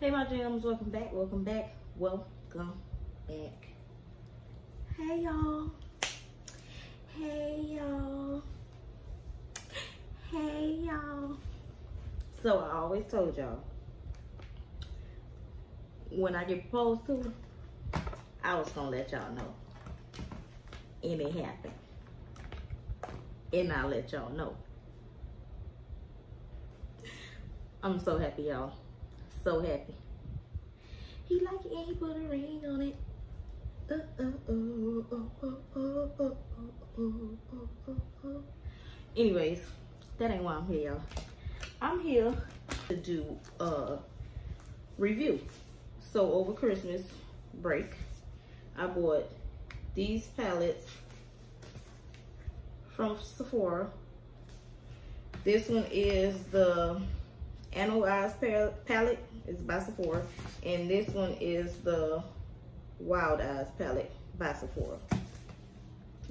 Hey my gems, welcome back, welcome back, welcome back. Hey y'all. Hey y'all. Hey y'all. So I always told y'all when I get proposed to, I was gonna let y'all know. And it happened. And I'll let y'all know. I'm so happy, y'all. So happy. He like it and he put a ring on it. Anyways, that ain't why I'm here, y'all. I'm here to do a review. So over Christmas break, I bought these palettes from Sephora. This one is the Animal Eyes palette. is by Sephora. And this one is the Wild Eyes palette by Sephora.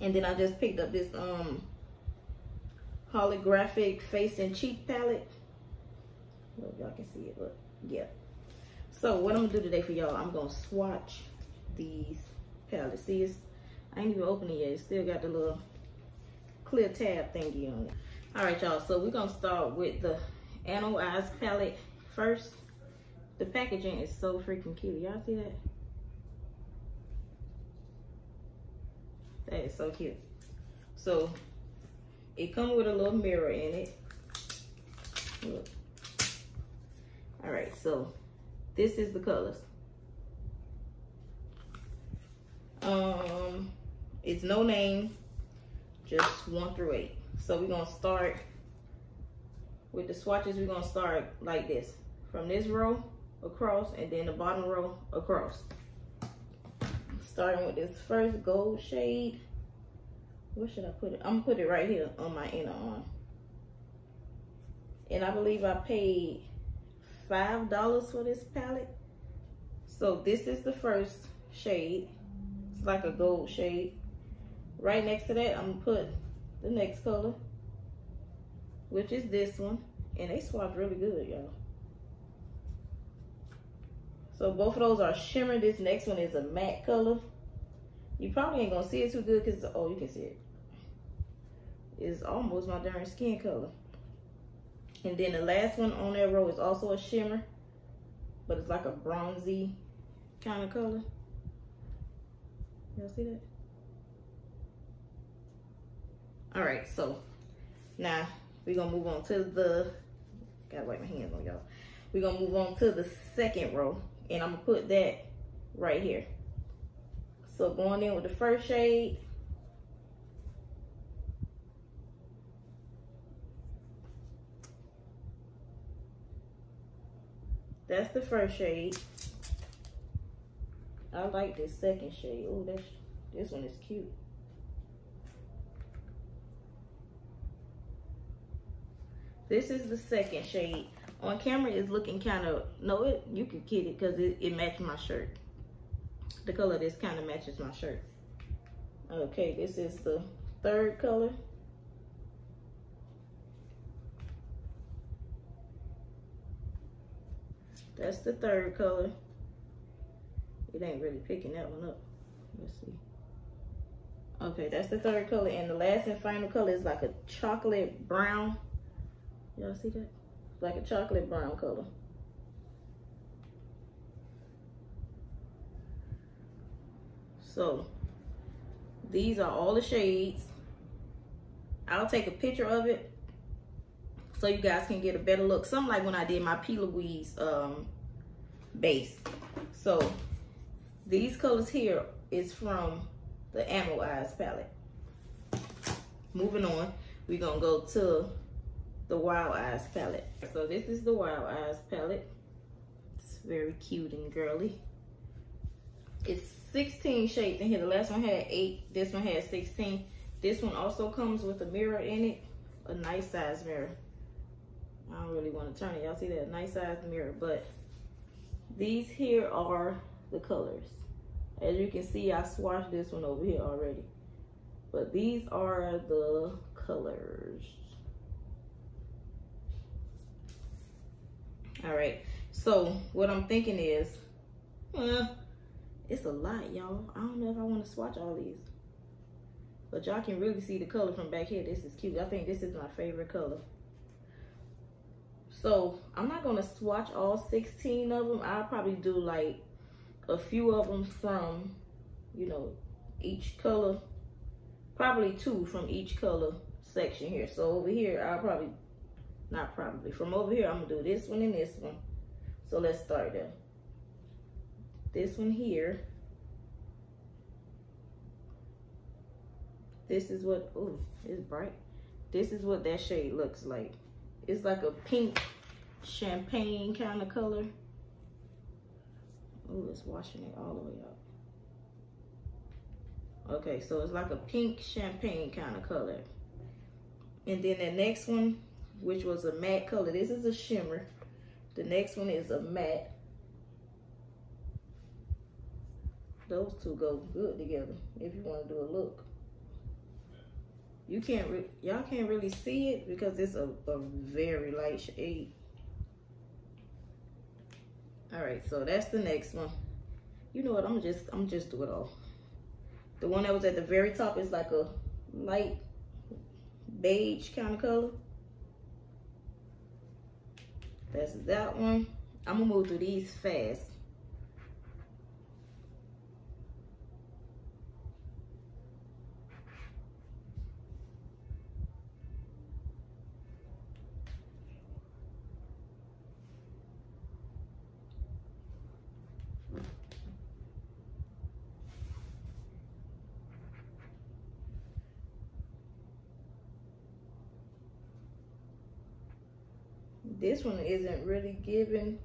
And then I just picked up this um holographic face and cheek palette. I y'all can see it, but yeah. So what I'm gonna do today for y'all, I'm gonna swatch these palettes. See, it's, I ain't even opened it yet. It still got the little clear tab thingy on it. All right, y'all, so we're gonna start with the Animal Eyes palette first. The packaging is so freaking cute. Y'all see that? That is so cute. So it comes with a little mirror in it. Look. All right, so this is the colors. Um, it's no name, just one through eight. So we're gonna start with the swatches. We're gonna start like this, from this row across, and then the bottom row across. Starting with this first gold shade. Where should I put it? I'm gonna put it right here on my inner arm. And I believe I paid $5 for this palette. So this is the first shade. It's like a gold shade. Right next to that, I'm gonna put the next color, which is this one. And they swatch really good, y'all. So both of those are shimmer. This next one is a matte color. You probably ain't gonna see it too good because, oh, you can see it. It's almost my darn skin color. And then the last one on that row is also a shimmer, but it's like a bronzy kind of color. Y'all see that? All right, so now we're gonna move on to the, gotta wipe my hands on y'all. We're gonna move on to the second row and I'm gonna put that right here. So going in with the first shade, That's the first shade. I like this second shade. Oh, this one is cute. This is the second shade. On camera, it's looking kind of, no, it you could get it because it, it matches my shirt. The color this kind of matches my shirt. Okay, this is the third color. That's the third color. It ain't really picking that one up. Let's see. Okay, that's the third color. And the last and final color is like a chocolate brown. Y'all see that? Like a chocolate brown color. So, these are all the shades. I'll take a picture of it so you guys can get a better look. Something like when I did my P. Louise um, base. So these colors here is from the Animal Eyes palette. Moving on, we're gonna go to the Wild Eyes palette. So this is the Wild Eyes palette. It's very cute and girly. It's 16 shades in here. The last one had eight, this one had 16. This one also comes with a mirror in it, a nice size mirror. I don't really want to turn it. Y'all see that nice size mirror, but these here are the colors. As you can see, I swatched this one over here already. But these are the colors. All right. So what I'm thinking is, uh, it's a lot, y'all. I don't know if I want to swatch all these. But y'all can really see the color from back here. This is cute. I think this is my favorite color. So I'm not gonna swatch all 16 of them. I'll probably do like a few of them from, you know, each color. Probably two from each color section here. So over here, I'll probably, not probably, from over here, I'm gonna do this one and this one. So let's start there. This one here. This is what, oh, it's bright. This is what that shade looks like. It's like a pink champagne kind of color. Oh, it's washing it all the way up. Okay, so it's like a pink champagne kind of color. And then the next one, which was a matte color. This is a shimmer. The next one is a matte. Those two go good together if you want to do a look you can't y'all can't really see it because it's a, a very light shade all right so that's the next one you know what i'm just i'm just do it all the one that was at the very top is like a light beige kind of color that's that one. I'm gonna move through these fast This one isn't really giving.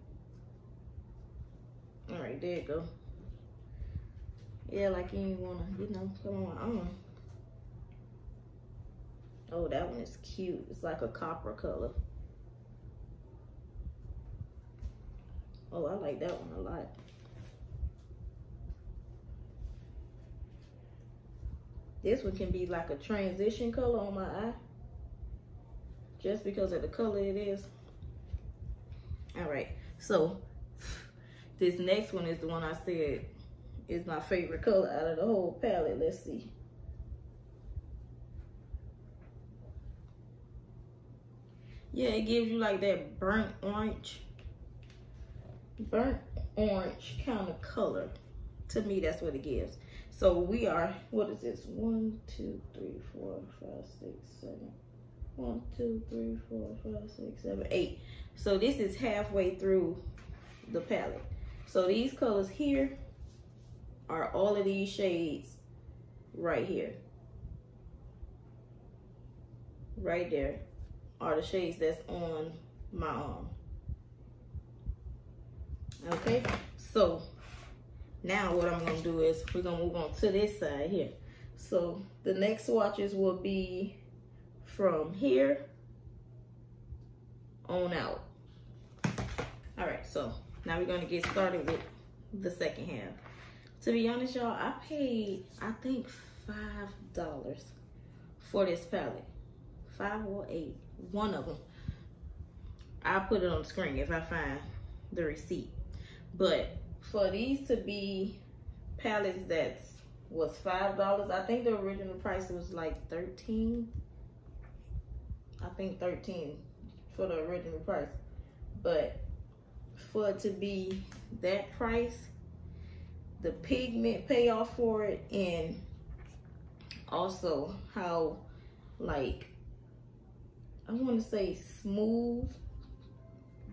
All right, there you go. Yeah, like you wanna, you know, come on. Oh, that one is cute. It's like a copper color. Oh, I like that one a lot. This one can be like a transition color on my eye. Just because of the color it is. All right, so this next one is the one I said is my favorite color out of the whole palette. Let's see. Yeah, it gives you like that burnt orange, burnt orange kind of color. To me, that's what it gives. So we are, what is this? One, two, three, four, five, six, seven. One, two, three, four, five, six, seven, eight. So this is halfway through the palette. So these colors here are all of these shades right here. Right there are the shades that's on my arm. Okay, so now what I'm gonna do is we're gonna move on to this side here. So the next swatches will be from here on out. All right, so now we're gonna get started with the second half. To be honest, y'all, I paid, I think $5 for this palette. Five or eight, one of them. I'll put it on the screen if I find the receipt. But for these to be palettes that was $5, I think the original price was like 13 I think 13 for the original price. But for it to be that price, the pigment payoff for it, and also how like I want to say smooth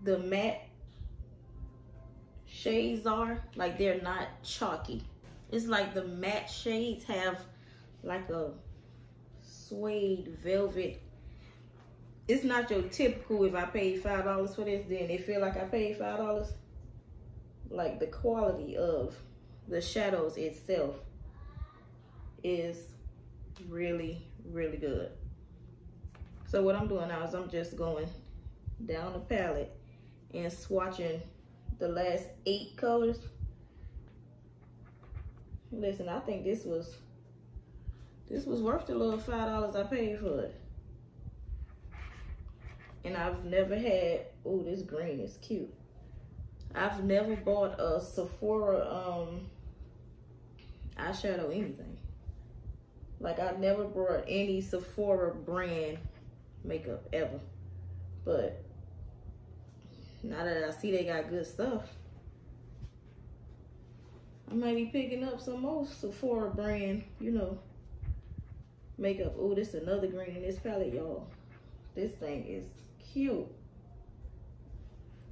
the matte shades are like they're not chalky it's like the matte shades have like a suede velvet it's not your typical if I paid five dollars for this, then it feel like I paid five dollars. Like the quality of the shadows itself is really, really good. So what I'm doing now is I'm just going down the palette and swatching the last eight colors. Listen, I think this was this was worth the little five dollars I paid for it. And I've never had, oh, this green is cute. I've never bought a Sephora um eyeshadow anything. Like I've never bought any Sephora brand makeup ever. But now that I see they got good stuff, I might be picking up some more Sephora brand, you know, makeup. Oh, this another green in this palette, y'all. This thing is cute.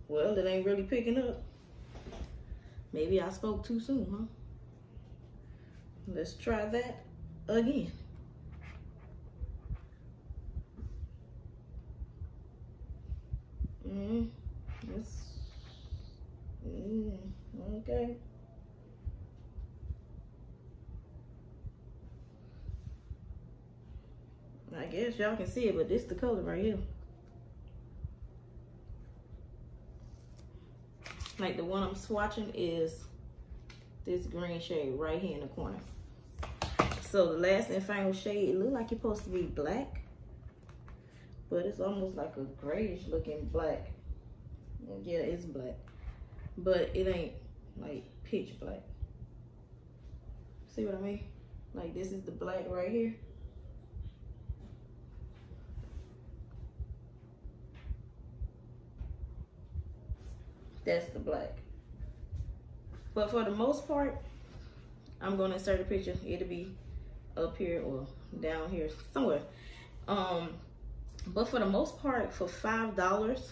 Well, it ain't really picking up. Maybe I spoke too soon, huh? Let's try that again. Mm, it's, mm, okay. I guess y'all can see it, but this the color right here. Like the one I'm swatching is this green shade right here in the corner. So the last and final shade, it look like it's supposed to be black, but it's almost like a grayish looking black. Yeah, it's black, but it ain't like pitch black. See what I mean? Like this is the black right here. That's the black. But for the most part, I'm gonna insert a picture. It'll be up here or down here somewhere. Um, but for the most part, for five dollars,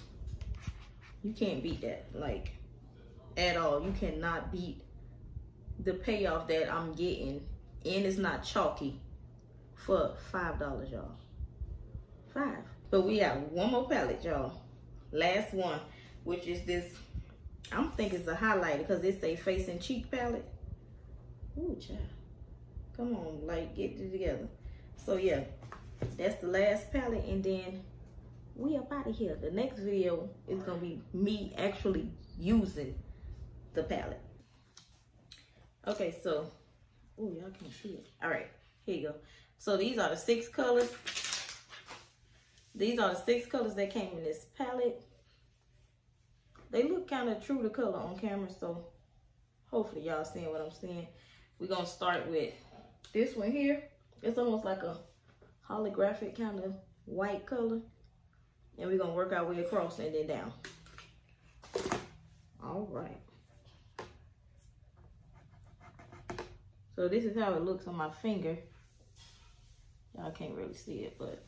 you can't beat that. Like at all. You cannot beat the payoff that I'm getting. And it's not chalky for five dollars, y'all. Five. But we have one more palette, y'all. Last one, which is this I'm thinking it's a highlighter because it's a face and cheek palette. Ooh, child. Come on, like, get it together. So, yeah, that's the last palette. And then we up out of here. The next video is going to be me actually using the palette. Okay, so, oh, y'all can't see it. All right, here you go. So, these are the six colors. These are the six colors that came in this palette. They look kind of true to color on camera, so hopefully y'all seeing what I'm saying. We're going to start with this one here. It's almost like a holographic kind of white color. And we're going to work our way across and then down. All right. So this is how it looks on my finger. Y'all can't really see it, but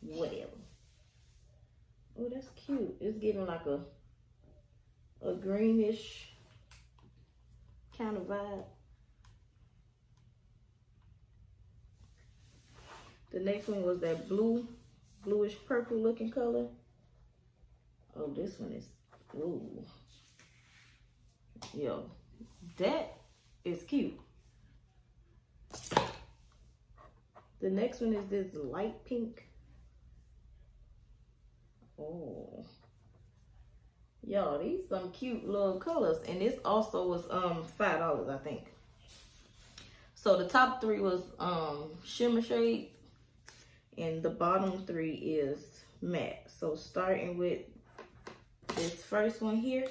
whatever. Oh, that's cute. It's giving like a a greenish kind of vibe. The next one was that blue, bluish purple looking color. Oh, this one is, ooh. Yo, that is cute. The next one is this light pink. Oh. Y'all, these some cute little colors. And this also was um $5, I think. So the top three was um shimmer shades. And the bottom three is matte. So starting with this first one here,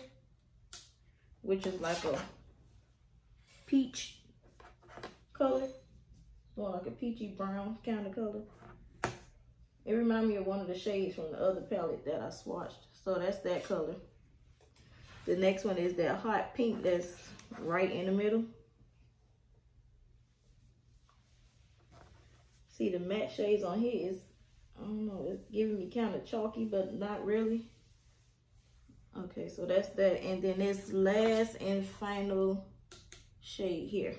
which is like a peach color. More like a peachy brown kind of color. It reminds me of one of the shades from the other palette that I swatched. So that's that color. The next one is that hot pink that's right in the middle. See the matte shades on here is, I don't know, it's giving me kind of chalky, but not really. Okay, so that's that. And then this last and final shade here.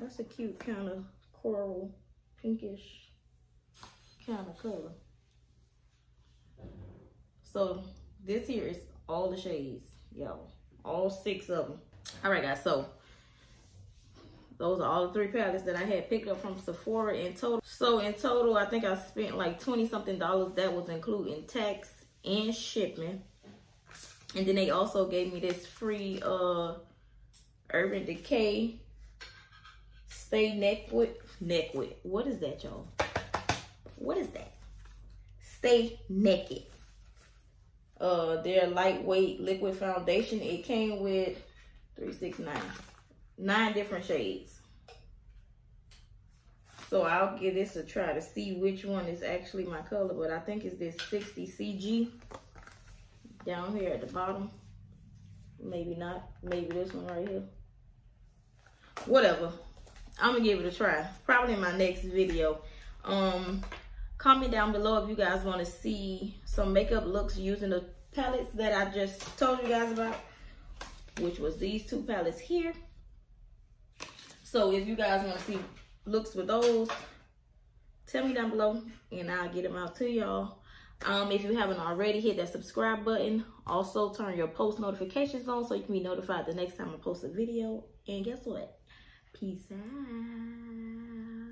That's a cute kind of coral pinkish kind of color. So this here is all the shades, y'all. All six of them. All right, guys. So those are all the three palettes that I had picked up from Sephora in total. So in total, I think I spent like 20 something dollars. That was including tax and shipping. And then they also gave me this free uh Urban Decay Stay Neck with Neck with. What is that, y'all? What is that? Stay Naked. Uh, their lightweight liquid foundation. It came with three, six, nine, nine different shades. So I'll give this a try to see which one is actually my color, but I think it's this 60 CG down here at the bottom. Maybe not. Maybe this one right here. Whatever. I'm gonna give it a try. Probably in my next video. Um, comment down below if you guys want to see some makeup looks using the palettes that I just told you guys about, which was these two palettes here. So if you guys want to see looks with those, tell me down below and I'll get them out to y'all. Um, if you haven't already, hit that subscribe button. Also, turn your post notifications on so you can be notified the next time I post a video. And guess what? Peace out.